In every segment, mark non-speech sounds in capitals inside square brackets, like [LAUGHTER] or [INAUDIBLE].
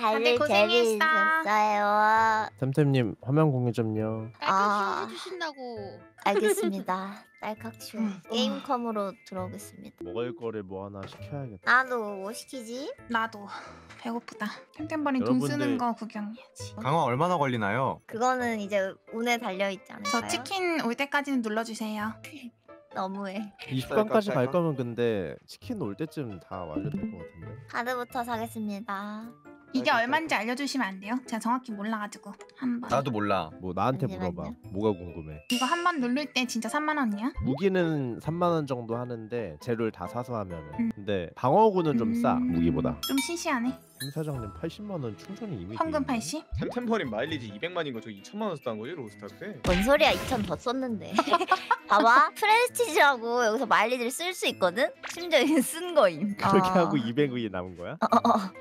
다들 고생했어. 재미있었어요. 템템님 화면 공유 좀요. 아. [LAUGHS] 딸깍 해주신다고. 알겠습니다. 딸깍쇼 음. 게임컴으로 들어오겠습니다. 먹을 거를 뭐 하나 시켜야겠다. 나도 뭐 시키지? 나도 배고프다. 템템버린 돈 쓰는 거 구경해야지. 강화 얼마나 걸리나요? 그거는 이제 운에 달려 있지 않을까요? 저 치킨 올 때까지는 눌러주세요. 너무해. 20관까지 갈? 거면 근데 치킨 올 때쯤 다 완료될 것 같은데. 카드부터 사겠습니다. 이게 얼마인지 알려주시면 안 돼요? 제가 정확히 몰라가지고 한번. 나도 몰라. 뭐 나한테. 물어봐. 뭐가 궁금해? 이거 한 번 누를 때 진짜 3만 원이야? 무기는 3만 원 정도 하는데 재료를 다 사서 하면은. 음. 근데 방어구는 좀 싸. 음. 무기보다. 좀 시시하네. 김 사장님 80만 원 충전이 이미. 현금 돼 있네. 80? 탬탬버린 마일리지 200만인 거저 2천만 원 썼다는 거지 로스타 때? 뭔 소리야 2천 더 썼는데. [LAUGHS] 봐봐 prestige라고 여기서 마일리지를 쓸 수 있거든? 심지어 쓴 거임. 그렇게 어. 하고 200이 남은 거야?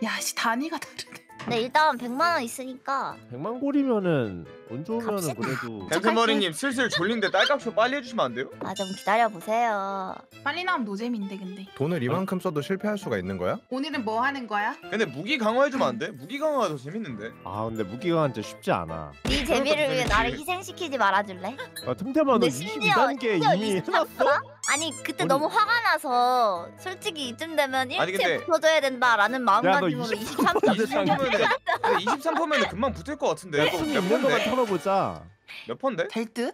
야씨 단위가 다르네. 근데 일단 100만 원 있으니까 100만 골이면은 운 좋으면은 갑시다. 그래도 템템버린님 슬슬 졸린데 딸깍쇼 빨리 해주시면 안 돼요? 아 좀 기다려 보세요. 빨리 나오면 노잼인데 근데. 돈을 이만큼 써도 실패할 수가 있는 거야? 오늘은 뭐 하는 거야? 근데 무기 강화해주면 안 돼? 무기 강화가 더 재밌는데? 아 근데 무기가 진짜 쉽지 않아. 네 재미를 위해. 나를 희생시키지 말아줄래? 아, 틈틈아 너 근데 심지어 22단계 심지어 이미 23 해놨어? 아니 그때 아니- 너무 화가 나서 솔직히 이쯤 되면 아니, 일찍 근데- 붙어줘야 된다라는 마음가짐으로 23 23 23%면은 23%면은 금방 붙을 것 같은데 숨이 몇 있는 동안 펀데? 털어보자. 몇 펀데? 될 듯?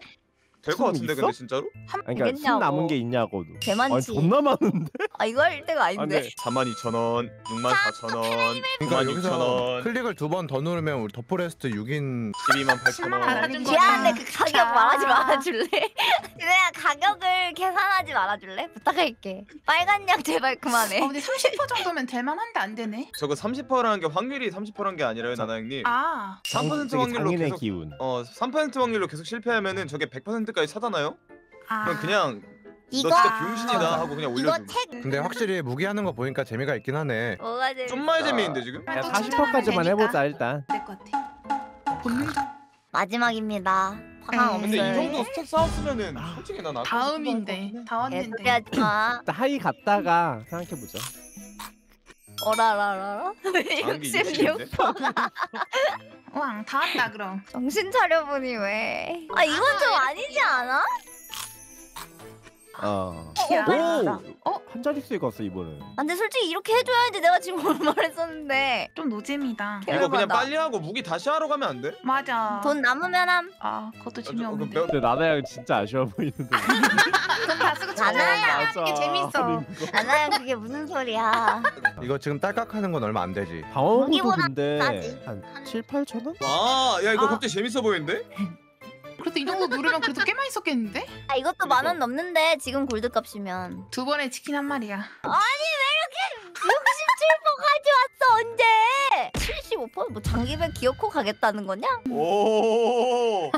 될것숨 같은데 있어? 근데 진짜로? 한 아니, 그러니까 숨 남은 게 있냐고. 아니 개많지 존나 많은데. [LAUGHS] 아 이거 할 때가 아닌데 아니, 42,000원, 64,000원, 그러니까 여기서 96,000원, 클릭을 두 번 더 누르면 우리 더포레스트 6인 128,000원 알아준 거야. 미안한데 그 가격 자. 말하지 말아줄래? [LAUGHS] 그냥 가격을 계산하지 말아줄래? 부탁할게 빨간 약 제발 그만해 어 근데 30% 정도면 될 만한데 안 되네. 저거 30%라는 게 확률이 30%란 게 아니라요 나나 형님 아3% 저기 확률로 계속 기운. 어 3% 확률로 계속 실패하면은 저게 100% 까지 차잖아요? 아. 그럼 그냥 이거 너 진짜 병신이다 하고 그냥 이거 올려줘 책 근데 확실히 무기하는 거 보니까 재미가 있긴 하네 뭐가 재밌어 좀만 재미있는데 지금? 아, 또 40%까지만 충전하면 해보자 일단. 될것 같아. 마지막입니다 화강 음. 근데 이 없어요 정도 스택 쌓았으면은 솔직히 난 아까 다음인데 다 왔는데. 개소리 하지 마 일단 하이 갔다가 생각해보자. 어라라라라 66 60인데? [LAUGHS] [LAUGHS] 왕 다 왔다 그럼. [LAUGHS] 정신 차려보니 왜? 아 이건 좀 아니지 않아? 어. 야. 오! 어? 한 자릿수에 갔어 이번엔. 아, 근데 솔직히 이렇게 해줘야지 내가 지금 [LAUGHS] 얼마를 썼는데 좀 노잼이다. 이거 그냥 개열받아. 빨리 하고 무기 다시 하러 가면 안 돼? 맞아. 돈 남으면 함 아 그것도 어, 저- 재미없는데. 어, 그 근데 나나양 진짜 아쉬워 보이는데. [LAUGHS] 돈다 쓰고 나나야. 쳐서 이게 재밌어. 나나야 그게 무슨 소리야 이거 지금 딸깍하는 건 얼마 안 되지 방어구도 무기보다 근데 싸지. 한 7, 8천 원? 와, 야 이거 아. 갑자기 재밌어 보이는데? [LAUGHS] 그래도 이 정도 누르면 그래도 꽤 많이 썼겠는데? 아 이것도 만 원 넘는데 지금 골드 값이면 두 번에 치킨 한 마리야. 67% 가져왔어 언제 75%? 뭐 장기백 기어코 가겠다는 거냐? 오.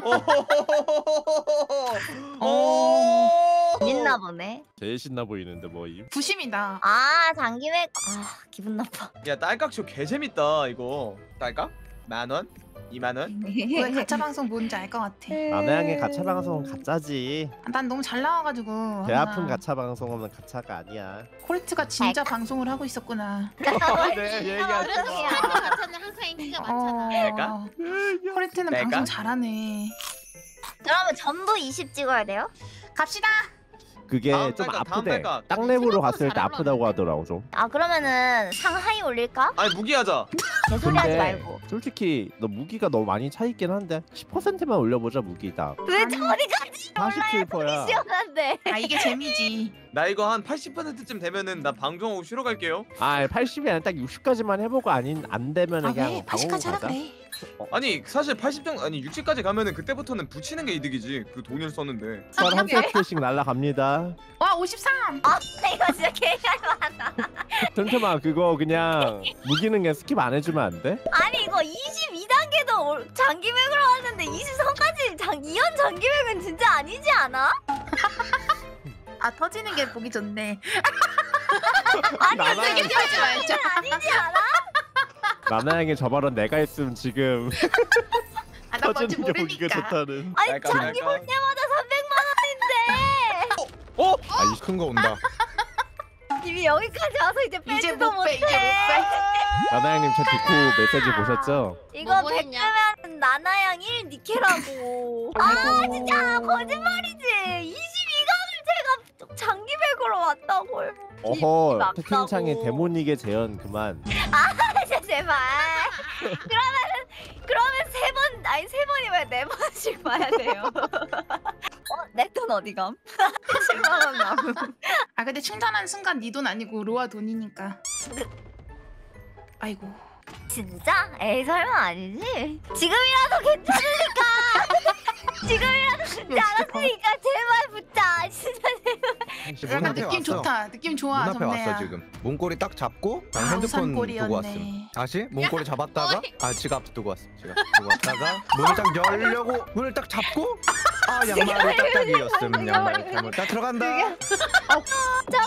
어. 오. 있나 보네 제일 신나 보이는데 뭐 이. 부심이다. 아 장기백 아 기분 나빠 야 딸깍쇼 개 재밌다 이거. 딸깍? 만 원? 2만 원? 왜 가짜 방송 뭔지 알 것 같아. 나나양의 가차 방송은 가짜지. 난 너무 잘 나와가지고. 배 아픈 아, 가차 방송은 가차가 아니야. 코레트가 진짜 방송을 하고 있었구나. 네, 얘기하지 마. 같아는 항상 인기가 많잖아. 내가? 코레트는 내가? 방송 잘하네. 그러면 전부 20 찍어야 돼요? 갑시다. 그게 다음 좀 달까, 다음 아프대. 달까. 땅랩으로 생각보다 갔을 때잘 아프다고 하더라고 좀. 아 그러면은 상하이 올릴까? 아니 무기 하자. [LAUGHS] 개소리 하지 말고 솔직히 너 무기가 너무 많이 차 있긴 한데 10%만 올려보자 무기 다. 왜 저리까지 47%야. 시원한데 아 이게 재미지. [LAUGHS] 나 이거 한 80%쯤 되면은 나 방송하고 쉬러 갈게요. 아 80이 아니라 딱 60까지만 해보고 아닌 안 되면 아은 그냥 왜? 방어구 80까지 하라 가자. 그래. 아니 사실 80 정도 아니 60까지 가면은 그때부터는 붙이는 게 이득이지. 그 돈을 썼는데. 쌀 한 세트씩 날라갑니다. 와 53. 아 이거 진짜 개열받아 탬탬아 그거 그냥 무기는 그냥 skip 안 해주면 안 돼? 아니 이거 22단계도 장기백으로 하는데 23까지 장 2연 장기백은 진짜 아니지 않아? 아 터지는 게 보기 좋네. [LAUGHS] 아니 나나- 이게 하지 말자. 아니지 않아? 나나양의 저 발언 내가 했으면 지금 [LAUGHS] 아 나 뭔지 터지는 게 보기가 모르니까. 좋다는. 아니 약간, 장기 볼 약간. 때마다 300만 원인데 어? 아이 큰 거 온다 [LAUGHS] 이미 여기까지 와서 이제 이제 빼지도 못 빼. 못해. 이제 못 빼. 나나양님 저 디코 [LAUGHS] 메시지 보셨죠? 이거 뭐100 보냈냐? 뜨면 나나양 1 니케라고. 아 진짜 거짓말이지. 22강을 제가 장기백으로 왔다고요. 어허. 채팅창에 데모닉의 재현 그만 진짜 제발. 그러면은 그러면 세 번 아니 세 번이면 네 번씩 봐야 돼요. 어? 내 돈 어디 감? 10만 원 남음. 아 근데 충전한 순간 네 돈 아니고 로아 돈이니까. 아이고. 진짜? 에이 설마 아니지? 지금이라도 괜찮으니까. 지금이라도 진짜 알았으니까 제발 붙자. [LAUGHS] 진짜 약간 문 앞에 느낌 왔어. 좋다. 느낌 좋아. 문 앞에. 왔어 지금. 문고리 딱 잡고 난 아, 핸드폰 우산골이었네. 두고 왔음. 다시 문고리 잡았다가. 아 지갑 두고 왔음. 지갑 두고 왔다가 문을 딱 열려고 문을 딱 잡고 아 양말이 딱딱이었음. 양말이 잘못. 나 들어간다. 저번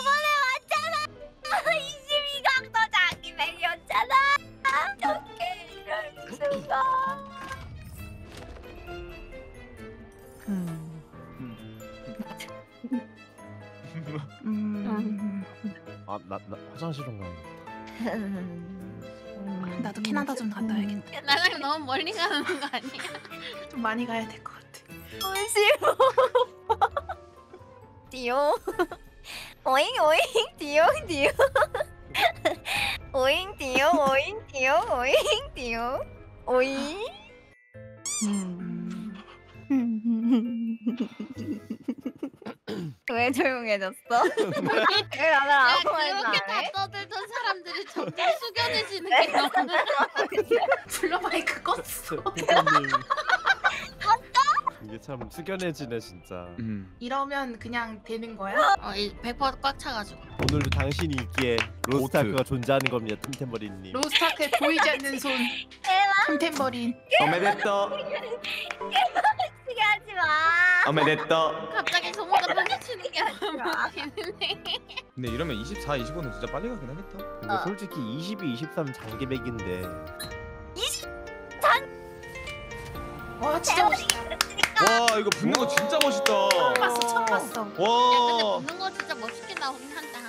아 나 나 화장실 좀 가야겠다 나도 캐나다 좀 갔다 와야겠다. 나랑 너무 멀리 가는 거 아니야? [LAUGHS] 좀 많이 가야 될 것 같아. 싫어. 디오. 오잉 오잉 디오 디오. 오잉 디오 오잉 디오 오잉 디오. 오잉. 왜 조용해졌어? [LAUGHS] 왜야 아무 말도 그렇게 안 해? 다 떠들던 사람들이 점점 숙연해지는 게 너무 [LAUGHS] 블러 마이크 껐어. 피디님 이게 참 숙연해지네 진짜 음. 이러면 그냥 되는 거야? 어, 100%꽉 차가지고 오늘도 당신이 있기에 로스타크가 존재하는 겁니다 템템버리님 로스타크의 보이지 않는 손. 템템버린. [LAUGHS] 마. 어메데떠 갑자기 뻥치는 게 웃기네 근데 이러면 24, 25는 진짜 빨리 가긴 하겠다 근데 어. 솔직히 22, 23 장기백인데 와 진짜 멋있다. 와 이거 붙는 거 진짜 멋있다 처음 봤어. 처음 봤어. 야 근데 와 보는 거 진짜 멋있게 나오긴 한다